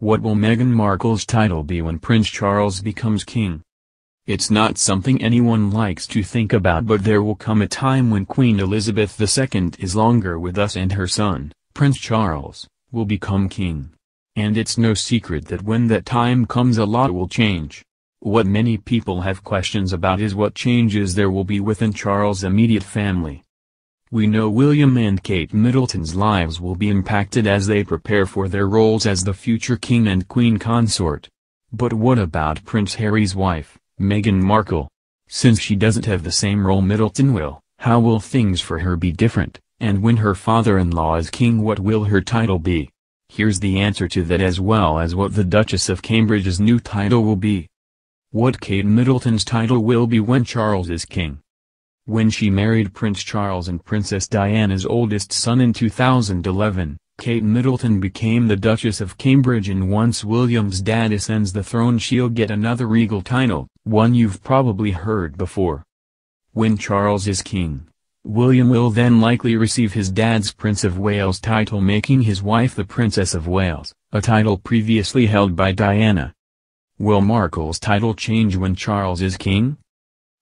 What will Meghan Markle's title be when Prince Charles becomes king? It's not something anyone likes to think about but there will come a time when Queen Elizabeth II is longer with us and her son, Prince Charles, will become king. And it's no secret that when that time comes a lot will change. What many people have questions about is what changes there will be within Charles' immediate family. We know William and Kate Middleton's lives will be impacted as they prepare for their roles as the future king and queen consort. But what about Prince Harry's wife? Meghan Markle. Since she doesn't have the same role Middleton will, how will things for her be different, and when her father-in-law is king what will her title be? Here's the answer to that as well as what the Duchess of Cambridge's new title will be. What Kate Middleton's title will be when Charles is king. When she married Prince Charles and Princess Diana's oldest son in 2011, Kate Middleton became the Duchess of Cambridge and once William's dad ascends the throne she'll get another regal title, one you've probably heard before. When Charles is king, William will then likely receive his dad's Prince of Wales title making his wife the Princess of Wales, a title previously held by Diana. Will Markle's title change when Charles is king?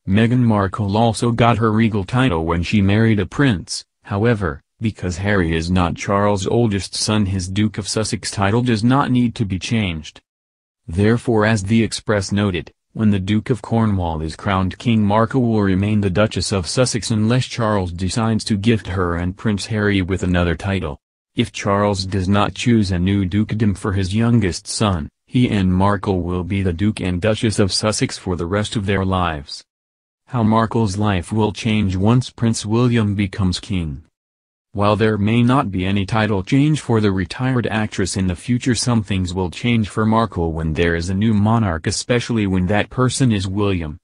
Meghan Markle also got her regal title when she married a prince, however, because Harry is not Charles' oldest son his Duke of Sussex title does not need to be changed. Therefore as the Express noted, when the Duke of Cornwall is crowned King Markle will remain the Duchess of Sussex unless Charles decides to gift her and Prince Harry with another title. If Charles does not choose a new dukedom for his youngest son, he and Markle will be the Duke and Duchess of Sussex for the rest of their lives. How Markle's life will change once Prince William becomes king. While there may not be any title change for the retired actress in the future some things will change for Markle when there is a new monarch especially when that person is William.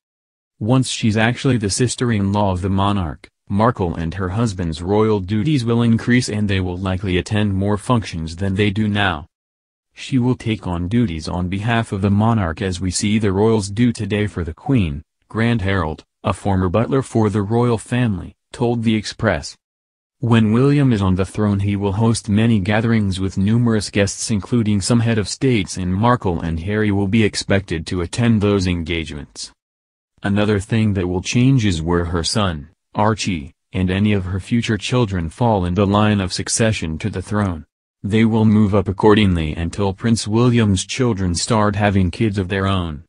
Once she's actually the sister-in-law of the monarch, Markle and her husband's royal duties will increase and they will likely attend more functions than they do now. She will take on duties on behalf of the monarch as we see the royals do today for the Queen, Grant Harrold, a former butler for the royal family, told the Express. When William is on the throne he will host many gatherings with numerous guests including some head of states and Markle and Harry will be expected to attend those engagements. Another thing that will change is where her son, Archie, and any of her future children fall in the line of succession to the throne. They will move up accordingly until Prince William's children start having kids of their own.